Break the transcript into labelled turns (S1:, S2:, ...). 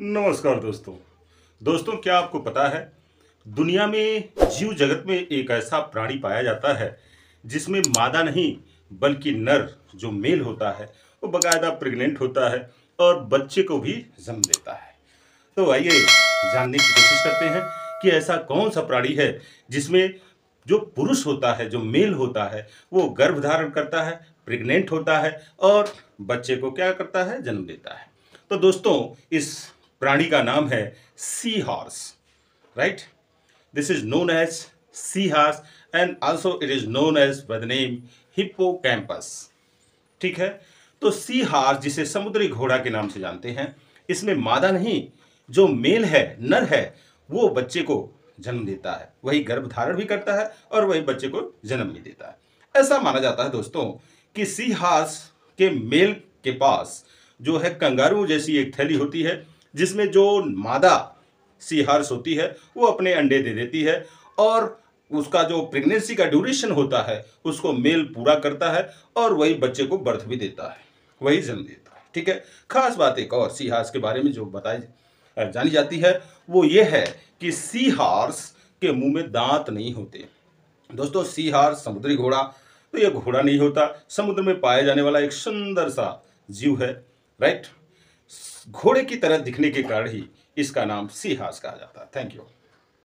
S1: नमस्कार दोस्तों। दोस्तों, क्या आपको पता है, दुनिया में जीव जगत में एक ऐसा प्राणी पाया जाता है, जिसमें मादा नहीं, बल्कि नर जो मेल होता है, वो बकायदा प्रेग्नेंट होता है और बच्चे को भी जन्म देता है। तो आइए जानने की कोशिश करते हैं कि ऐसा कौन सा प्राणी है, जिसमें जो पुरुष होता है, जो मेल होता है, वो गर्भ धारण करता है, प्रेग्नेंट होता है और बच्चे को क्या करता है, जन्म देता है। तो दोस्तों, इस प्राणी का नाम है sea horse right this is known as sea horse and also it is known as by the name hippocampus ठीक है? तो सी हार्स जिसे समुद्री घोड़ा के नाम से जानते हैं, इसमें मादा नहीं, जो मेल है, नर है, वो बच्चे को जन्म देता है। वही गर्भ धारण भी करता है और वही बच्चे को जन्म भी देता है। ऐसा माना जाता है दोस्तों कि सी हार्स के मेल के पास जो है कंगारू जैसी एक थैली होती है जिसमें जो मादा सी हार्स होती है, वो अपने अंडे दे देती है और उसका जो प्रेगनेंसी का ड्यूरेशन होता है, उसको मेल पूरा करता है और वही बच्चे को बर्थ भी देता है, वही जन्म देता है, ठीक है? खास बात एक और, सी हार्स के बारे में जो बताई जानी जाती है, वो ये है कि सी हार्स के मुँह में दांत नहीं होते। दोस्तों, सी हार्स समुद्री घोड़ा तो ये घोड़ा नहीं होता, समुद्र में पाया जाने वाला एक सुंदर सा जीव है, राइट? घोड़े की तरह दिखने के कारण ही इसका नाम सीहास कहा जाता है। Thank you